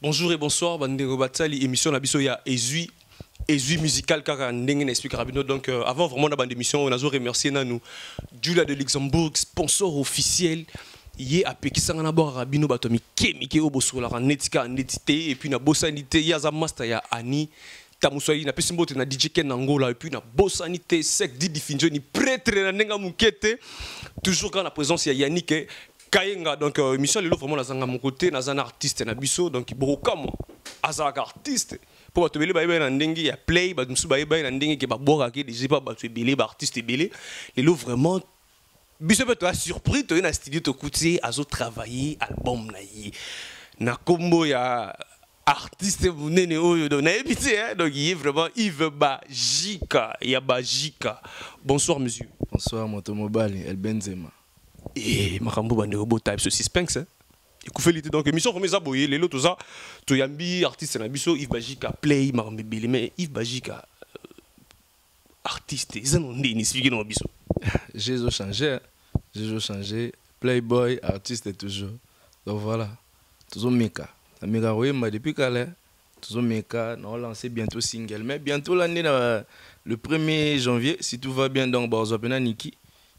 bonjour et bonsoir bandeko batali émission na biso ya ezui ezui musical kaka ndenge na expliquera bino donc euh, avant vraiment na bande émission nazo remercier nanu Julia de Luxembourg sponsor officiel. Ye apekisanga na bwakaka bino bato ya mike mike oyo bosololaka neti kaka neti te epuis nabosani te ye aza master ya ani tamuswali napesi mbote na dj ken nangola epuis nabosani te sec di difinjoni prêtre na ndenge ya moke te toujours kaka na présence ya yannick kayenga. Donc euh, émission lelo vraiment nazanga moko te naza na artiste na biso. Donc bokokamwa azalaka artiste. Mpo bato ebele bayebani na ndenge ya play bato mosusu bayebani na ndenge ke babwakaki déjà mpa bato ebele baartiste ebele. Lelo vraiment biso mpe toya surpris toye na studio tokuti ye azotravaille album na ye. Na nkombo ya artiste monene oyo donc nayebi te donc ye vraiment yves bajika ya bajika. Bonsoir monsieur. Bonsoir moto mobali elbenzema e makambo bandeko botaya biso suspense hein? ekufeli te donc émission vraiment eza boye lelo toza toyambi artiste na biso yves bajika play makambo ebele mais yves bajika euh, artiste eza no ndeni esifiki na biso j'ai changé j'ai changé. Playboy artiste toujours. Donc voilà. Tozomeka nameka koyemba depuis kala tozomeka naolancer bientôt single. Mais bientôt l'année le 1er janvier si tout va bien donc bazwa mpena niki.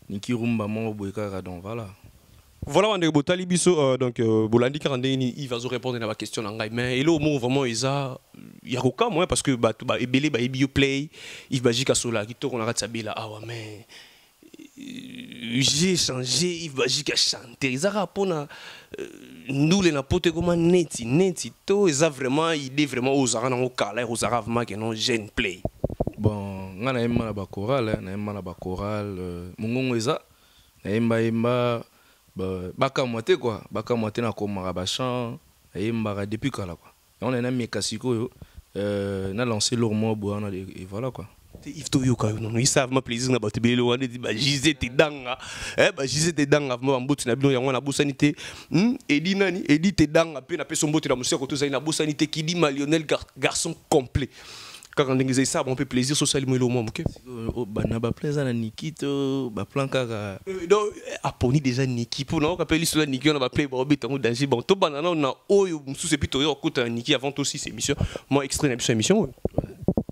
Niki rumba moko boye donc voilà. Voilà bandeko botali biso euh, donc euh, bolandi kaka ndenge nini yves azorépondre na baquestion na ngai mais eloko moko vraiment eza ya kokamwa parce que bato ebele bayebi yo play yves bajika asolaka kitoko na kati ya bela awa mais j'ai changé Yves Bajik a chanté ezaka mpona na poto ekoma neti neti to eza vraiment idée vraiment oyo ozalaka nango kala ozalaka vraiment play bon na te nakomaka bachamp nayembaka depuis kala kua yango naye nameka sikoyo nalance lor moko boye wana et voilà quoi if toyoka yo nono isa vraiment plaisir na bato ebele wana eti bagize te danga bagize te danga vraimen bamboti na bino yango nabosani te edi nani? Edi te danga mpe napesa mboti na moseko tozali nabosani te kidima lionel garçon complet. Kaka ndenge eza esala mpe plaisir sosali mo elo mwa moke na baplan eza na niki to baplan kaka. Donc aponi déjà niki mpo naoka mpe liso ya niki wana baplay baobetango danger bon tobanda nao na oyo mosusu epuis toyo kokuta na niki avant c'est émission. Mwa extrait na biso ya émission oyo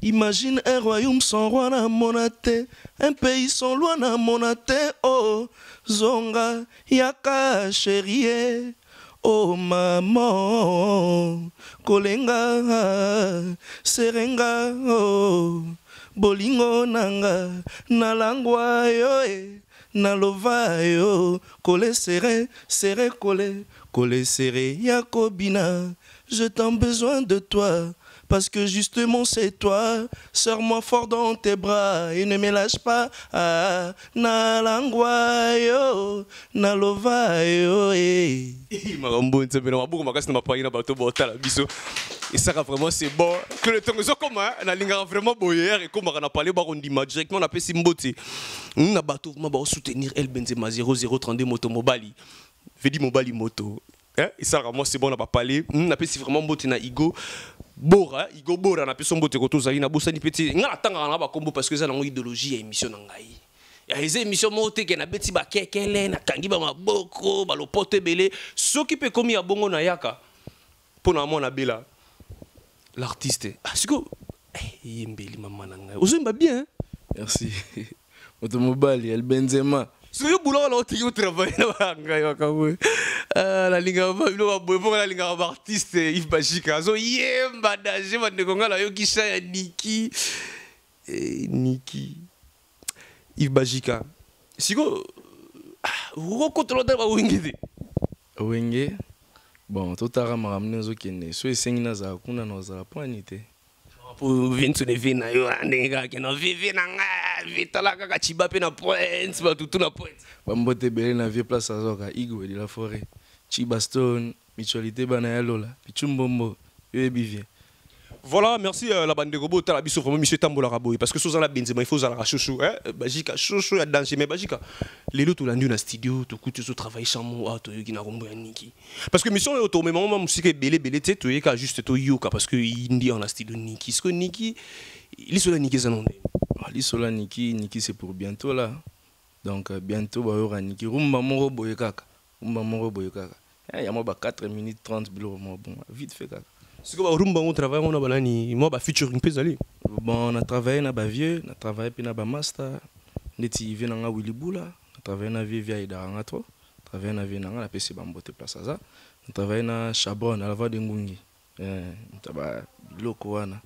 Imagine un royaume sans roi na monate, un pays sans loi na monate, oh, zonga, yaka chérie, oh maman, kolenga, serenga, oh, bolingo nanga, nalangwa yo, eh, nalova yo, kole serré, serré kole, kole serré, yakobina, je t'en besoin de toi. Parce que justement c'est toi, serre-moi fort dans tes bras et ne me lâche pas. Ah, na langwa yo, na lova yo eh. makambo nzambe na maboko makasi na mapai na bato botala biso. Esaka vraiment c'est bon. Que le temps ezokoma nalingaka vraiment boyer ekomaka na pale bakondima directement napesi mbote. Na bato vraiment baosoutenir el benzema 0032 moto mobali. Vedi mobali moto. Esalaka moi c'est bon na bapale napesi vraiment mbote na igo bora igo bora napesi mbote koto ozali nabosani mpe te ngai natangaka na bakombo parce que eza nango idéologie ya émission na ngai. Eza émission moko teke nabeti bakekele nakangi bamaboko balopoto ebele. Soki mpe ekomi ya bongo nayaka mpo na mwana bela l'artiste. Siko eyembeli mama na ngai. Ozoyemba bien merci. Moto mobali elbenzema soki bulaka na otiki otravaille na bangai makambo nalingaka babilo baboye mponga nalingaka baartiste sha ya niki niki yves bashika siko te wenge bon totaka makambo nde ezokende so esengi nazala kuna nazala pwani te na yo na vitala kaka ciba mpe na pointe batutu na pointe bambote ebele na vie place azoka igo de la forêt ciba stone mutualité bana ya lola pichumbombo yo yebi vie. Voilà, merci euh, la bande de robots, la biso vraiment monsieur Tambola boy parce que sous la benzema il faut la chouchou hein bajika chouchou ya danger mais bajika les lots tout l'andu na studio to kutu so travail chamo ah to yoki na rombo niki. Parce que mission au tournement moment musique belé belé tu yeka juste to yoka parce que indi en la studio niki. Ce que niki il sur la niki ça non lisola niki niki c'est pour bientôt là. Donc euh, bientôt bayoka niki. Rumba moko boye kaka. Rumba moko boye kaka. Eh, ya mwa ba 4 minutes 30 biloko moko bon vite fait kaka. Barumba ngo travail ngo na banani mwa bafeaturing mpe ezali bon na travaille na bavieux na travaille mpe na bamaster ndeti vie na nga bula na travaille na vie via aidaka nga trop travaille na vie na nga napesi bambote place aza. Na travaille na chabron na lava de ngungi Eh, mutu ba biloko wana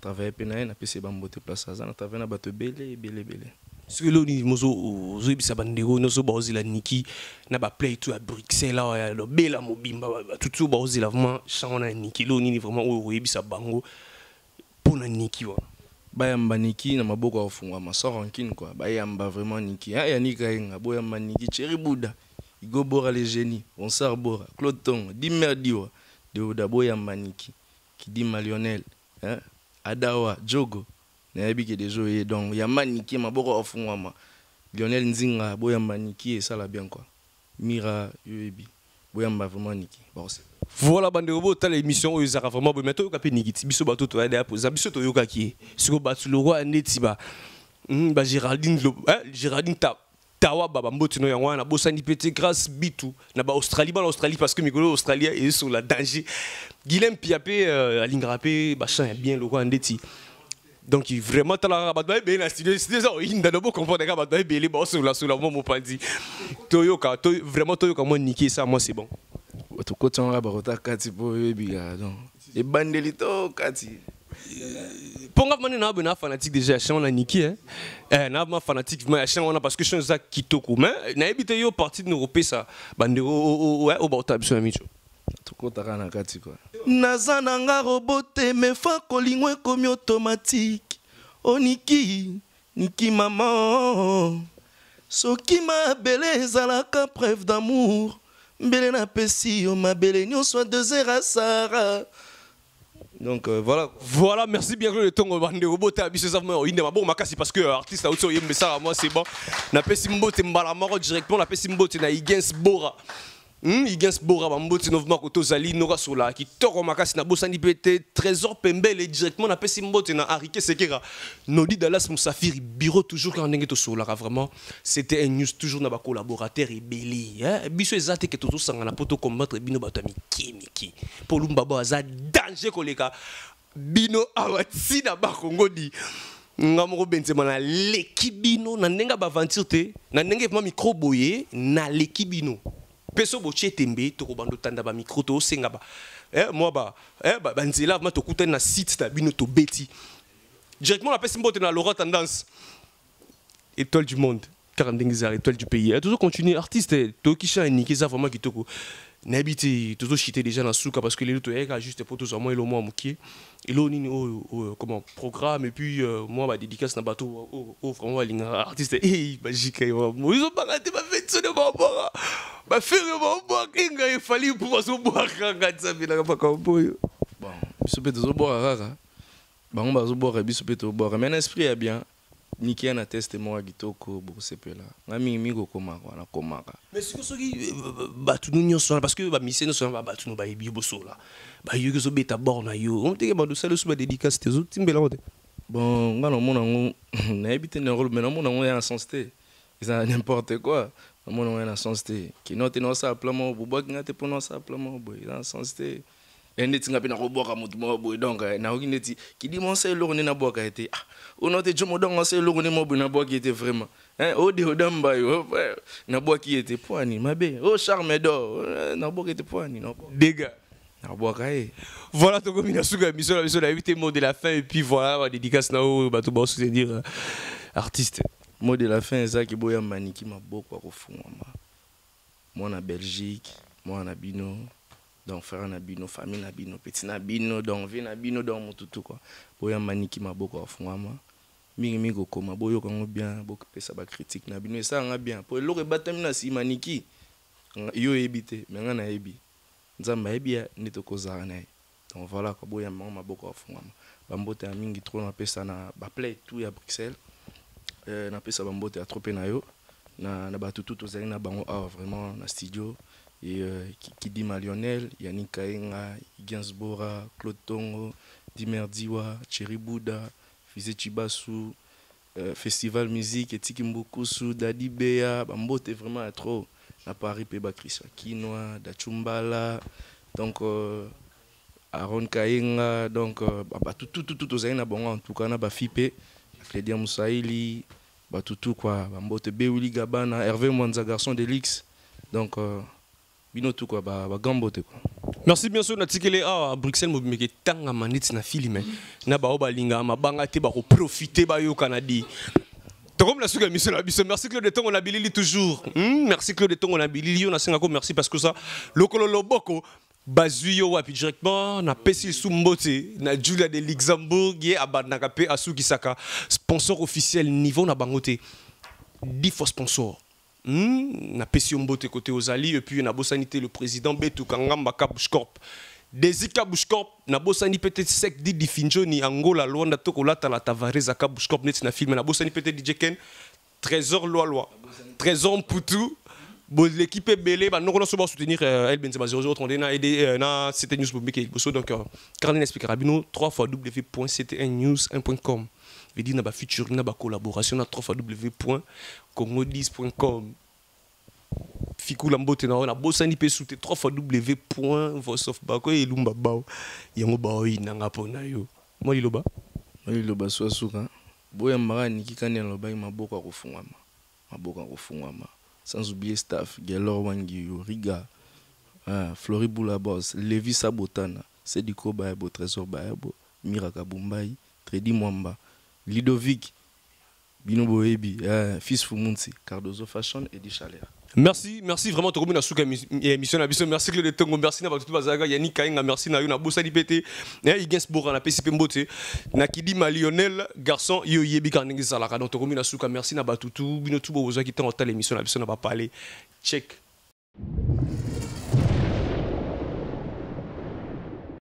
na travaille mpe na ye napesi bambote place aza na travaille na bato ebele ebele ebele soki mozo ozoyebisa bandeko nyonso baozela niki na baplay to ya bruxelles awa ya lobela mobimba batutu baozela vraiment champ wana ya niki elo nini vraiment oyo koyebisa bango mpo na niki wana bayamba niki na maboko ya kofungwama sans rancune quoi. Bayamba vraiment niki. Ya yanika yenga boyamba niki cheri buda igo bora le génie bonsar bora claude tongo dimer diwa deoda boyamba niki kidima lionel hein? Adawa jogo. Nayebi ke deja oye donc yamba niki maboko ya kofungwama lionel nzinga boyamba niki esala bien quoi. Mira yoyebi boyamba vraiment niki. Bose voilà bandeko botala émission oyo ezalaka vraiment boye. Mai toyoka mpe niki ti biso bato toyade ya poza biso toyokaki ye. Siko bato lokwa neti ba. Mm, ba géraldine Lo- eh, géraldine Ta- tawaba bambotino yango wana bosani mpe te grâce bitu. Na baaustralie bana australie parce que mikolo australie ezosola danger. Guilem pia mpe euh, alingaka mpe bachan ya bien lokwa ndeti. Donc vraiment talaka bato bayebele na studio. Studio eza oyinda no bocomprendre kaka bato bayebele baosolola-sola mwa mopanzi. Toyoka to- vraiment toyoka mwa niki esa mwa c'est bon. Tokoti yango bakota kati mpo oyebi kaka donc. Ebandeli to kati nde na boye na fanatique déjà ya champ na niki eh. na ma fanatique ya champ wana parce que champ eza kitoko. Mais nayebi te yo parti tokotaka na kati kua naza na nga robo te mefa kolingo ekomi automatike oniki niki mama soki mabele ezalaka preuve d'amour. Mbele napesi yo mabele nyonso a deux heures asara donc euh, voilà. Voilà merci bien claude tongo bandeko botala biso eza vraiment oyinde mabongo makasi parce que euh, artiste auti oyembesaka moi c'est bon. Napesi mbote mbala moko directement. Napesi mbote na igens bora igens bora bamboti novement koto ozali nokasola kitoko makasi nabosani mpe te trésor pembele directement napesi mbote na arike sekera nodi dalas musafiri bureau toujours kaka ndenge tosolaka vraiment. C'était un news toujours na bacollaborateur ebele biso eza te ke tozosangana mpo tocombattre bino bato ya mike mike mpo lumba bo aza danger koleka bino awa ntina bakongodi nga moko benzema naleki bino na ndenge ya baventure te na ndenge vraimen micro boye naleki bino mpe so botie tembe tokobanda otanda bamicro tosenga ba eh, mwa ba eh, ba- banzela vraimen tokutani na site na bino tobeti. Directement napesi mbote na laurent tendance. Étoile du monde kaka ndenge ezala étoile du pays. Eh, tozocontinue artiste tokisha eniki eza vraiment kitoko nayebi te tozoshite déjà na suka parce que lelo toyaka juste mpo tozwa mwa elo mwa mokie elo nini oyo comment programme et puis euh, mwa badédicace na bato oyo- vraiment balingaka artiste ei bajika ezobanga te bafetso de babwaka bafere babwaka enga efali mpo bazobwakanga nzambelaka makambo oyo bon biso mpe tozoboka kaka bango bazoboka biso mpe toboka mais na esprit bien niki ya na teste moko ya kitoko bokosepela nga mingimingi kokomaka wana komaka mais siko soki bato no nyonso wana parce que bamisie nyonso wana bato no bayebi yo bosola bayoki ozobeta bor na yo. Omoteke bato osali oso badédicace te ozotimbela ngo te bon nga namona yango nayebi te ndenge role mais namona yango ya na sens te. Eza n'importe quoi. Namona yango ya na sens te. Kino te naosala plan moko bobwaki nga te mpo naosala plan moko boye eza na sens te. e neti nga mpe nakobwaka motu moko boye donc eh, nakoki neti kidima osa eloko nde nabwaka ye te ah ono te jomo dongo osa eloko nde moko boye nabwaki ye te vraiment. Eh, ode odamba yo eh, nabwaki ye te po ani mabe o charme dor eh, nabwaka ye te po ani nabwaka- dega nabwaka ye voilà tokomi na suka ya biso na biso nayebi te mot de la fin et puis voilà badédicace na oyo bato baosoutenir euh, artiste. Mot de la fin ezalaki boyamba niki maboko ya kofungwama mwana belgique mwana na bino donc frère na bino famille na bino petit na bino donc vie na bino donc motutu quoi. Boyamba niki maboko ya kofungwama mingimingi kokoma boyoka yango bien bopesa bacritique na bino esalanga bien. Po eloko ebatami na nsima niki? Yo oyebi te me nga nayebi. Nzambe ayebi nde tokozala na ye donc voilà kwa boyamba yango maboko ya kofungwama bambote ya mingi tro napesa na baplay tout ya bruxelles. Euh, napesa bambote ya trop mpe na yo. Na, na bato tu tozali na bango awa vraiment na studio e euh, Ki- kidima lionel yanik kayenga igensbora claude tongo dimer diwa buda fize chibasu euh, festival musique etiki mbukusu dadi beya bambote vraiment ya trop. Na paris mpe bachristien kinoa dachumbala donc euh, aron kayenga donc euh, bato tututu tozali na bango en tout cas na bafi mpe clédia mosaili bato tu kua bambote bewili gabana hervé mwanza garçon de lix donc bino tu kua bagrand mbote kua merci bien sûr natikeli awa bruxelles mobimeki etangama neti na filime na bao balingaka mabanga te bakoprofite bayokana di tokomi na suki ya mission na biso merci claude de ntongo na bilili toujours. Hmm? merci claude de ntongo na bilili yo nasengako merci parce que ça lokolo loboko bazwi yo wapi directement napesi lisu mbote na julia de luxembourg ye abandaka mpe asukisaka. Sponsor officiel niveau na bango te di fo sponsor hmm? napesi yo mbote kote ozali epuis nabosani te le président betuka ngamba kabushcorp desika bushcorp nabosani peut-être sec di difinjoni angola lwanda to kolatala tavares aka bushcorp neti na filme nabosani peut-être dj ken trésor loiloi trésor mputu. L'équipe ebele banoko nyonso basoutenir el benzema 0032 na na ct news bobike liboso donc carlin expliquera. Bino 3 fois w point ctn news 1 com veut na bafeaturing na bacollaboration na 3 fois w point congo 10 com. Fikula mbote na oyo nabosani mpe sute 3 fois w point voice of bako elumba bao. Yango baoyinanga mpo na yo. Ya kofungwama maboko ya kofungwama sans oublier staff gelor wangiyo riga ah, flori bula bos levi sabotana sediko bayabo trésor bayabo miraka bumbai tredi mwamba lidovic bino boyebi ah, fils fumunsi cardozo fashion edi chaleur merci merci vraiment tokomi na suka émission na merci claude tongo merci na bato tu bazalaka yani kayenga merci na yo nabosani mpe te igensbourg napesi mpe mbote na kidima lionel garçon yo oyebi kaka ndenge ezalaka. Donc tokomi na suka merci na bato tu bino tu bozwaki ntango otala émission na na bapale check